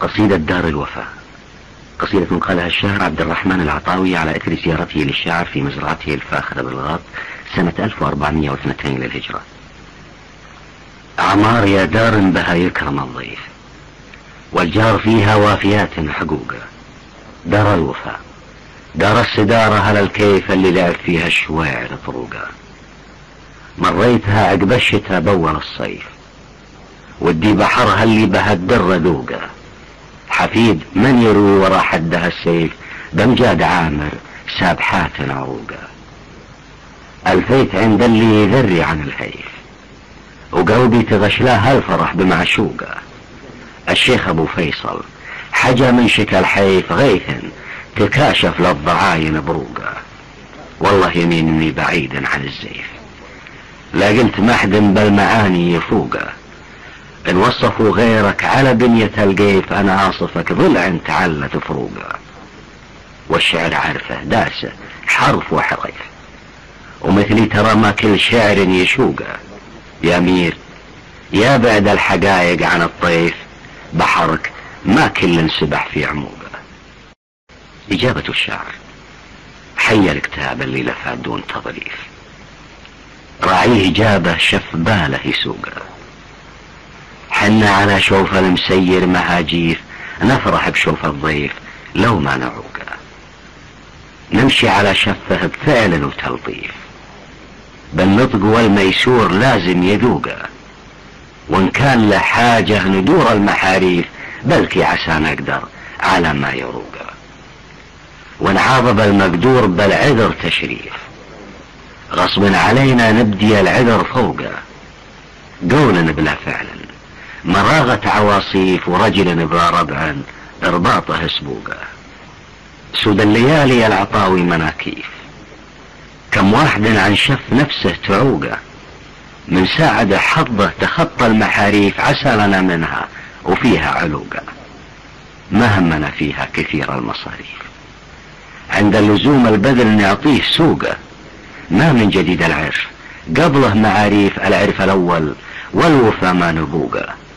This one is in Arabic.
قصيدة دار الوفاء قصيدة قالها الشاعر عبد الرحمن العطاوي على إثر زيارته للشاعر في مزرعته الفاخرة بالغاط سنة 1402 للهجرة. أعمار يا دار بها يكرم الضيف والجار فيها وافيات حقوقه دار الوفاء دار الصدارة على الكيف اللي لعب فيها الشواعر طروقه مريتها عقب الشتاء بول الصيف ودي بحرها اللي بها الدر ذوقه حفيد من يروي ورا حدها السيف؟ بمجاد عامر سابحات عروقه الفيت عند اللي يذري عن الهيف وقلبي تغشلاه الفرح بمعشوقة. الشيخ أبو فيصل حجى من شكل حيف غيث تكاشف للضعاين بروقة. والله يمين اني بعيد عن الزيف. لا قلت محدن بالمعاني يفوقة. إن وصفوا غيرك على بنية القيف أنا أصفك ضلع تعلت فروقه والشعر عرفه داسه حرف وحرف ومثلي ترى ما كل شعر يشوقه. يا مير يا بعد الحقايق عن الطيف بحرك ما كل انسبح في عموقه. إجابة الشاعر حي الكتاب اللي لفى دون تظريف راعيه جابه شف باله يسوقه. حنا على شوف المسير مهاجيف نفرح بشوف الضيف لو ما نعوقه نمشي على شفه بفعل وتلطيف. بالنطق والميسور لازم يذوقه وإن كان له حاجة ندور المحاريف بلكي عسى نقدر على ما يروقه ونعاضب المقدور بالعذر تشريف. غصب علينا نبدي العذر فوقه قولا بلا فعلا مراغة عواصيف ورجل بلا ربع إرباطه سبوقه سود الليالي العطاوي مناكيف. كم واحد عن شف نفسه تعوقه من ساعد حظه تخطى المحاريف عسى لنا منها وفيها علوقه ما همنا فيها كثير المصاريف. عند اللزوم البذل نعطيه سوقه ما من جديد العرف قبله معاريف العرف الأول والوفى ما نبوقه